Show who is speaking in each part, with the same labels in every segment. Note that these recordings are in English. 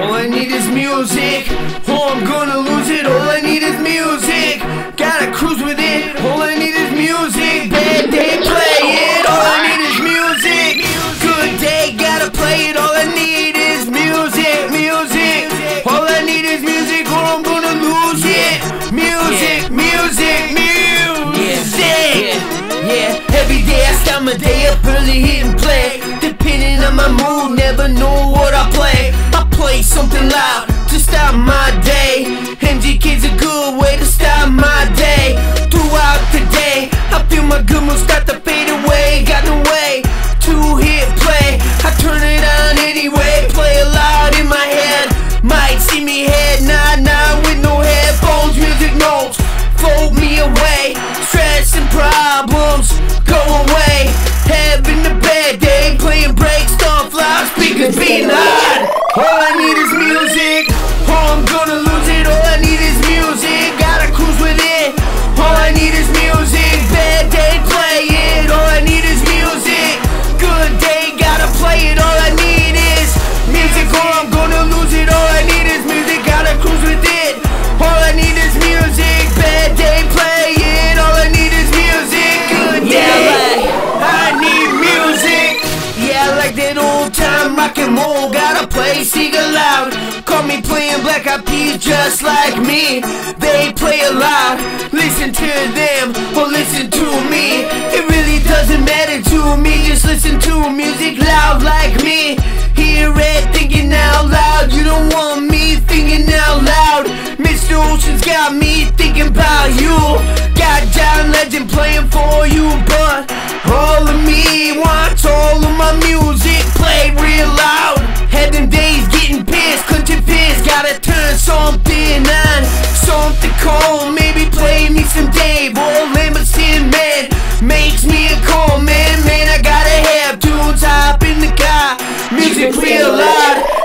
Speaker 1: All I need is music. Oh, I'm gonna lose it. All I need is music. Gotta cruise with it. All I need is music. Bad day, play it. All I need is music. Good day, gotta play it. All I need is music. Music. All I need is music, or I'm gonna lose it. Music, music, music. Yeah, every day I start my day up early, hit and play. Depending on my mood, never know what I play. Play something loud to stop my day. MG Kid's a good loud. Gotta play Sega loud. Call me playing Black Eyed Peas just like me. They play it loud. Listen to them or listen to me. It really doesn't matter to me. Just listen to music loud like me. Hear it thinking out loud. You don't want me thinking out loud. Mr. Ocean's got me thinking about you. Got John Legend playing for you, but all of me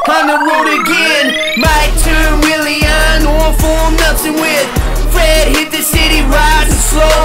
Speaker 1: on the road again. Might turn Willie on or form nothing with. Fred hit the city rising slow.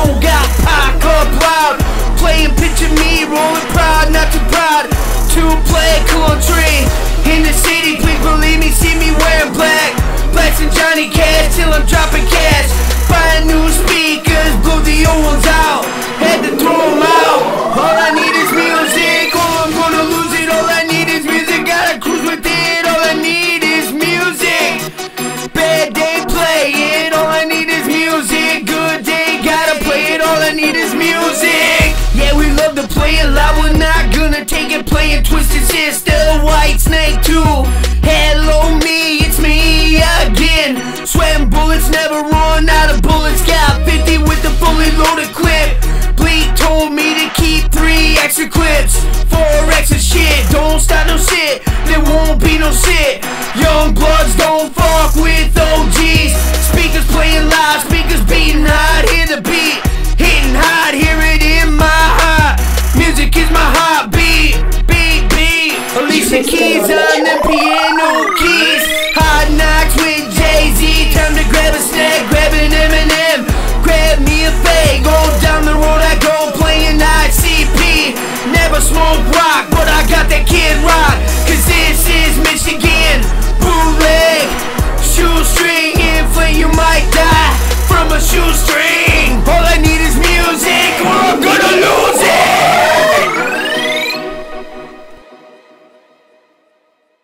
Speaker 1: Playing Twisted Sister, Whitesnake too. Hello, me, it's me again. Sweating bullets never run out of bullets. Got 50 with the fully loaded clip. Bleak told me to keep three extra clips. Four extra shit. Don't stop no shit. There won't be no shit. Young bloods don't fuck with OGs. Speakers playing loud. My